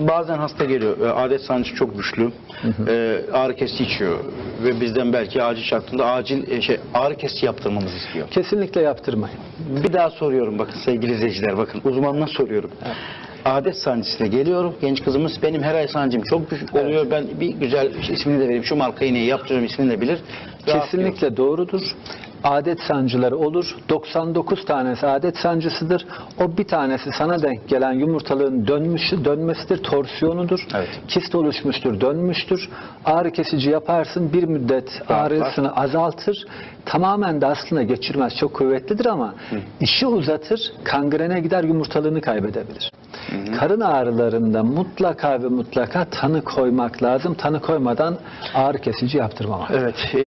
Bazen hasta geliyor. e, Adet sancı çok güçlü. E, ağrı kesici içiyor. Ve bizden belki acil şartında acil e, şey ağrı kesici yaptırmamızı istiyor. Kesinlikle yaptırmayın. Bir daha soruyorum bakın sevgili izleyiciler bakın uzmanına soruyorum. Adet sancısıyla geliyorum. Genç kızımız benim her ay sancım çok düşük oluyor. Ben bir güzel ismini de vereyim. Şu marka iğneyi yaptırıyorum ismini de bilir. Kesinlikle doğrudur. Adet sancıları olur. 99 tanesi adet sancısıdır. O bir tanesi sana denk gelen yumurtalığın dönmüş, dönmesidir, torsiyonudur. Evet. Kist oluşmuştur, dönmüştür. Ağrı kesici yaparsın, bir müddet ağrısını azaltır. Tamamen de aslında geçirmez, çok kuvvetlidir ama işi uzatır, kangrene gider, yumurtalığını kaybedebilir. Karın ağrılarında mutlaka ve mutlaka tanı koymak lazım. Tanı koymadan ağrı kesici yaptırmamak. Evet.